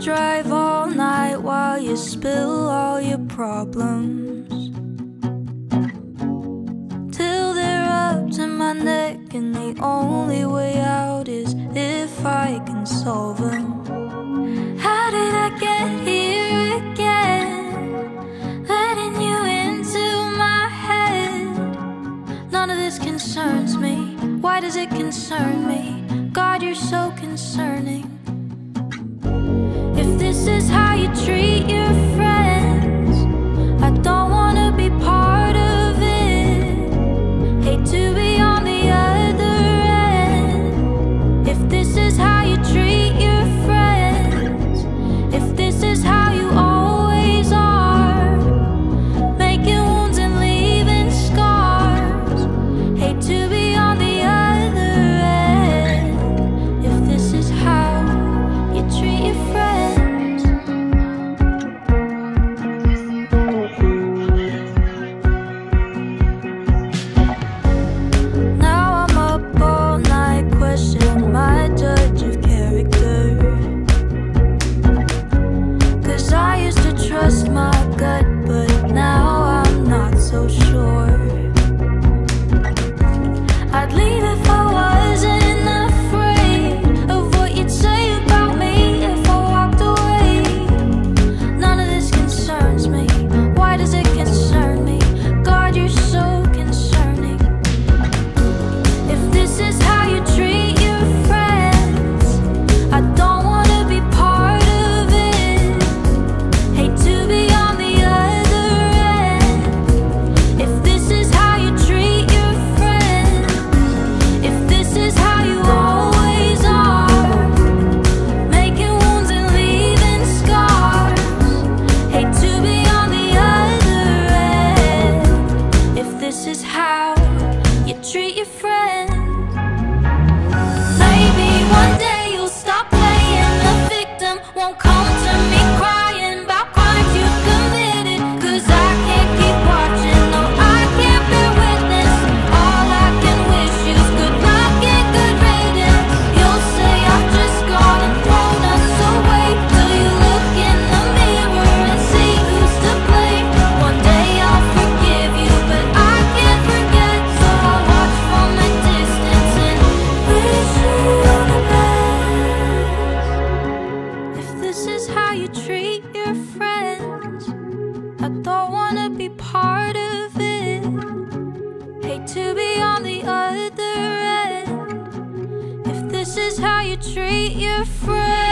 drive all night while you spill all your problems. Till they're up to my neck, and the only way out is if I can solve them. How did I get here again? Letting you into my head. None of this concerns me. Why does it concern me? God, you're so concerning. This is how you treat you. don't wanna be part of it. Hate to be on the other end. If this is how you treat your friends.